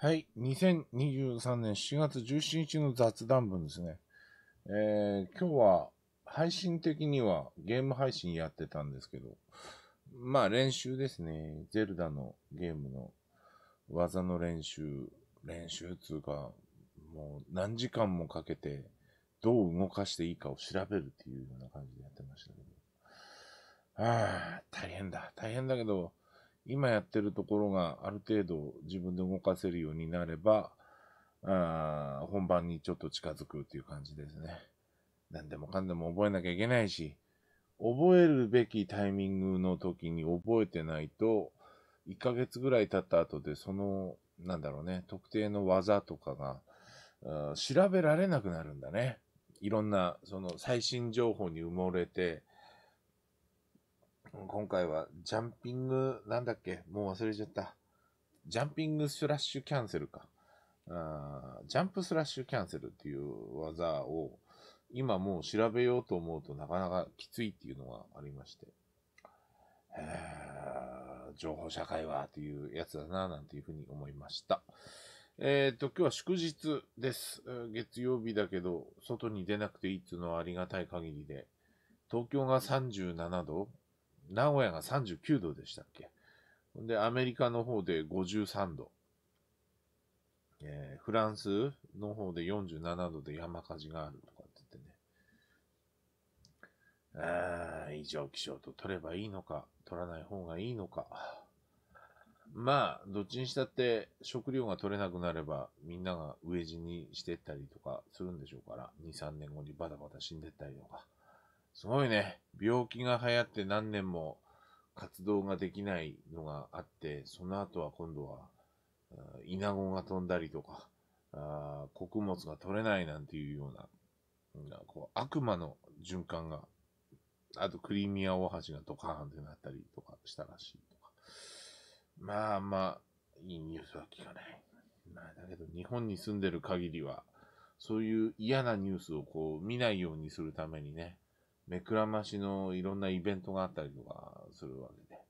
はい。2023年7月17日の雑談分ですね。えー、今日は配信的にはゲーム配信やってたんですけど、まあ練習ですね。ゼルダのゲームの技の練習、練習つうか、もう何時間もかけてどう動かしていいかを調べるっていうような感じでやってましたけど。ああ、大変だ。大変だけど、今やってるところがある程度自分で動かせるようになれば、あ本番にちょっと近づくっていう感じですね。何でもかんでも覚えなきゃいけないし、覚えるべきタイミングの時に覚えてないと、1ヶ月ぐらい経った後でその、なんだろうね、特定の技とかが、調べられなくなるんだね。いろんな、その最新情報に埋もれて、今回はジャンピング、なんだっけ？もう忘れちゃった。ジャンピングスラッシュキャンセルか。あジャンプスラッシュキャンセルっていう技を今もう調べようと思うとなかなかきついっていうのがありまして。情報社会はっていうやつだななんていうふうに思いました。えっ、ー、と、今日は祝日です。月曜日だけど、外に出なくていいっていうのはありがたい限りで、東京が37度、名古屋が39度でしたっけ？で、アメリカの方で53度。えー、フランスの方で47度で山火事があるとかって言ってね。ああ、異常気象と取ればいいのか、取らない方がいいのか。まあ、どっちにしたって食料が取れなくなればみんなが飢え死にしてったりとかするんでしょうから、2、3年後にバタバタ死んでったりとか。すごいね。病気が流行って何年も活動ができないのがあって、その後は今度は、イナゴが飛んだりとか、あ穀物が取れないなんていうような、なこう悪魔の循環が、あとクリミア大橋がドカーンってなったりとかしたらしいとか。まあまあ、いいニュースは聞かない。まあだけど日本に住んでる限りは、そういう嫌なニュースをこう見ないようにするためにね、目くらましのいろんなイベントがあったりとかするわけで、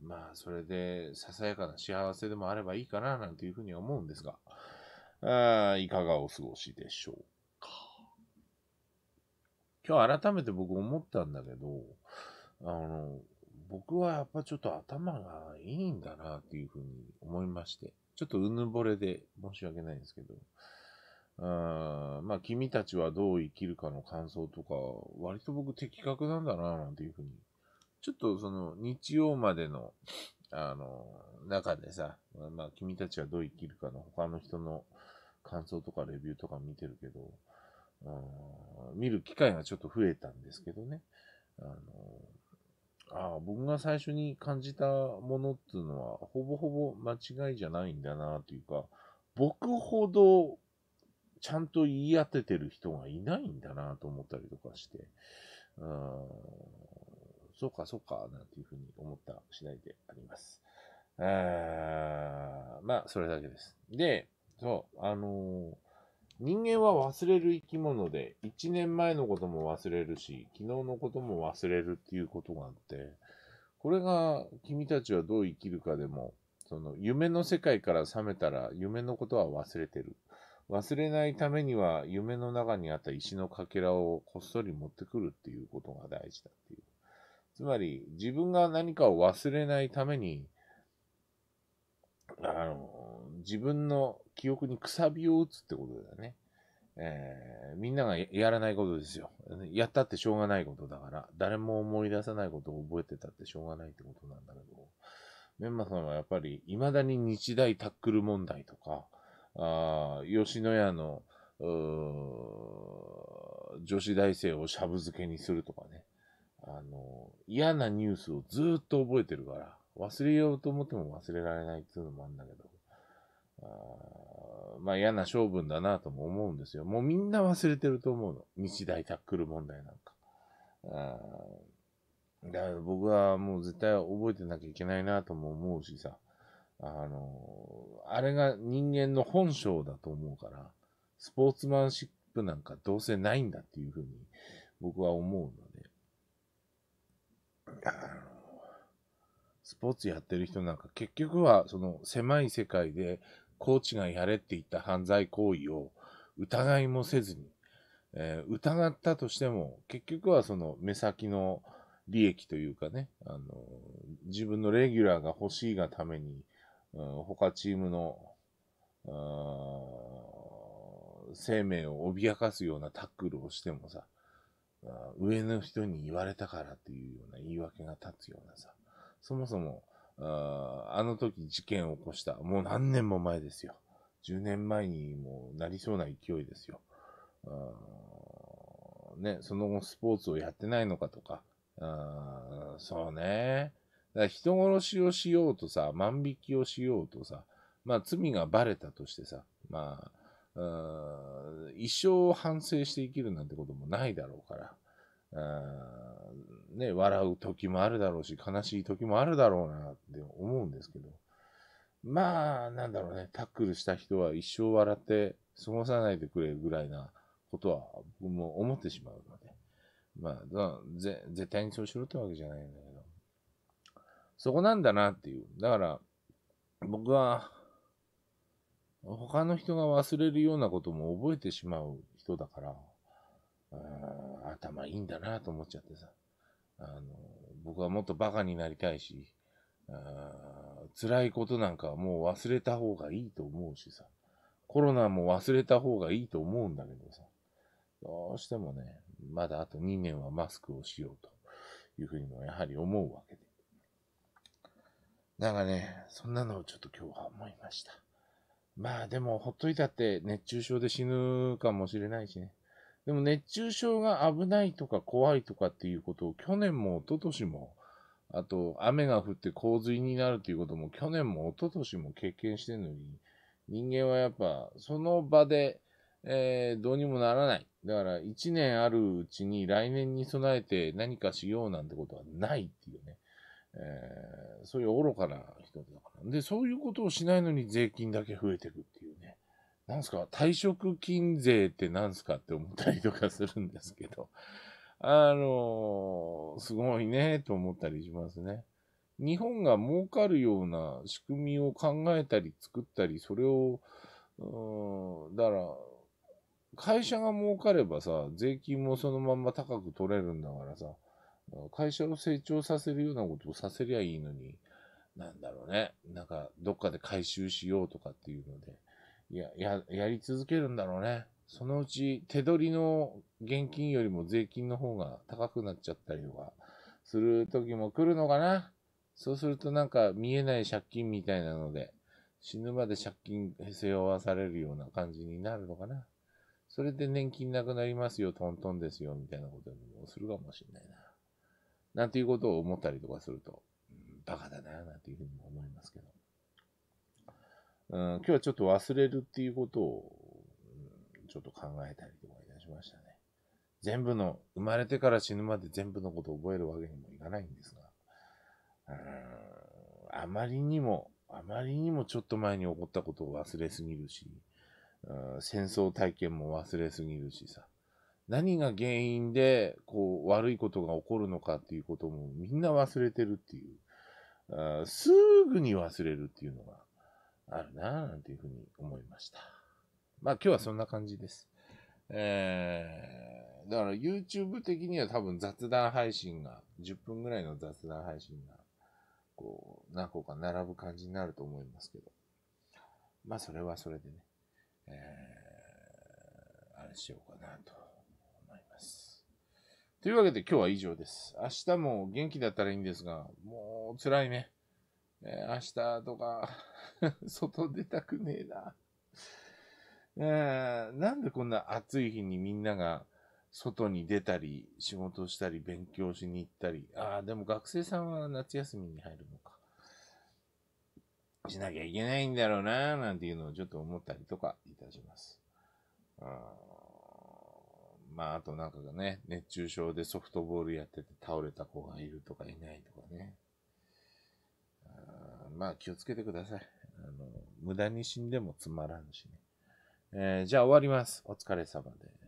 まあ、それで、ささやかな幸せでもあればいいかな、なんていうふうに思うんですが、あいかがお過ごしでしょうか。今日改めて僕思ったんだけど、あの、僕はやっぱちょっと頭がいいんだなっていうふうに思いまして、ちょっとうぬぼれで申し訳ないんですけど、あまあ、君たちはどう生きるかの感想とか、割と僕的確なんだな、なんていうふうに。ちょっとその日曜までの、あの、中でさ、まあ、君たちはどう生きるかの他の人の感想とかレビューとか見てるけど、あ見る機会がちょっと増えたんですけどね。あのあ僕が最初に感じたものっていうのは、ほぼほぼ間違いじゃないんだなというか、僕ほどちゃんと言い当ててる人がいないんだなと思ったりとかして、うん、そうかそうか、なんていうふうに思った次第であります。あまあ、それだけです。で、そう、あのー、人間は忘れる生き物で、1年前のことも忘れるし、昨日のことも忘れるっていうことがあって、これが君たちはどう生きるかでも、その夢の世界から覚めたら夢のことは忘れてる。忘れないためには夢の中にあった石のかけらをこっそり持ってくるっていうことが大事だっていう。つまり自分が何かを忘れないために、あの、自分の記憶にくさびを打つってことだね。えー、みんながやらないことですよ。やったってしょうがないことだから、誰も思い出さないことを覚えてたってしょうがないってことなんだけど、メンマさんはやっぱり未だに日大タックル問題とか、あ吉野家の女子大生をしゃぶ漬けにするとかね。あの、嫌なニュースをずっと覚えてるから、忘れようと思っても忘れられないっていうのもあるんだけど、あまあ嫌な性分だなとも思うんですよ。もうみんな忘れてると思うの。日大タックル問題なんか。あだから僕はもう絶対覚えてなきゃいけないなとも思うしさ。あの、あれが人間の本性だと思うから、スポーツマンシップなんかどうせないんだっていうふうに僕は思うので、あの、スポーツやってる人なんか結局はその狭い世界でコーチがやれって言った犯罪行為を疑いもせずに、えー、疑ったとしても、結局はその目先の利益というかね、あの、自分のレギュラーが欲しいがために、うん、他チームの、生命を脅かすようなタックルをしてもさ、上の人に言われたからっていうような言い訳が立つようなさ、そもそも、ああの時事件を起こした、もう何年も前ですよ。10年前にもなりそうな勢いですよ。あね、その後スポーツをやってないのかとか、あそうね。だから人殺しをしようとさ、万引きをしようとさ、まあ罪がバレたとしてさ、まあ、一生反省して生きるなんてこともないだろうから、ね、笑う時もあるだろうし、悲しい時もあるだろうなって思うんですけど、まあ、なんだろうね、タックルした人は一生笑って過ごさないでくれぐらいなことは僕も思ってしまうので、まあ、ぜ絶対にそうしろってわけじゃないんだけど、そこなんだなっていう。だから、僕は、他の人が忘れるようなことも覚えてしまう人だから、頭いいんだなと思っちゃってさ。あの僕はもっとバカになりたいし、辛いことなんかはもう忘れた方がいいと思うしさ。コロナも忘れた方がいいと思うんだけどさ。どうしてもね、まだあと2年はマスクをしようというふうにもやはり思うわけで。だかね、そんなのをちょっと今日は思いました。まあでも、ほっといたって熱中症で死ぬかもしれないしね。でも熱中症が危ないとか怖いとかっていうことを去年も一昨年も、あと雨が降って洪水になるっていうことも去年も一昨年も経験してるのに、人間はやっぱその場で、えー、どうにもならない。だから一年あるうちに来年に備えて何かしようなんてことはないっていうね。えー、そういう愚かな人だから。で、そういうことをしないのに税金だけ増えていくっていうね。なんすか、退職金税って何すかって思ったりとかするんですけど、あのー、すごいね、と思ったりしますね。日本が儲かるような仕組みを考えたり作ったり、それを、うん、だから、会社が儲かればさ、税金もそのまんま高く取れるんだからさ、会社を成長させるようなことをさせりゃいいのに、なんだろうね。なんか、どっかで回収しようとかっていうので、や、や、やり続けるんだろうね。そのうち、手取りの現金よりも税金の方が高くなっちゃったりとか、する時も来るのかな。そうするとなんか見えない借金みたいなので、死ぬまで借金背負わされるような感じになるのかな。それで年金なくなりますよ、トントンですよ、みたいなこともするかもしれないな。なんていうことを思ったりとかすると、バカだな、なんていうふうにも思いますけど。うん、今日はちょっと忘れるっていうことを、うん、ちょっと考えたりとかいたしましたね。全部の、生まれてから死ぬまで全部のことを覚えるわけにもいかないんですが、うん、あまりにも、あまりにもちょっと前に起こったことを忘れすぎるし、うん、戦争体験も忘れすぎるしさ、何が原因で、こう、悪いことが起こるのかっていうこともみんな忘れてるっていう、すぐに忘れるっていうのがあるなぁ、なんていうふうに思いました。まあ今日はそんな感じです。えー、だから YouTube 的には多分雑談配信が、10分ぐらいの雑談配信が、こう、何個か並ぶ感じになると思いますけど。まあそれはそれでね、えー、あれしようかなとというわけで今日は以上です。明日も元気だったらいいんですが、もう辛いね。えー、明日とか 外出たくねえな。えー、なんでこんな暑い日にみんなが外に出たり、仕事したり、勉強しに行ったり、ああ、でも学生さんは夏休みに入るのか。しなきゃいけないんだろうな、なんていうのをちょっと思ったりとかいたします。あまあ、あとなんかがね、熱中症でソフトボールやってて倒れた子がいるとかいないとかね。あまあ、気をつけてください。あの、無駄に死んでもつまらんしね。えー、じゃあ終わります。お疲れ様です。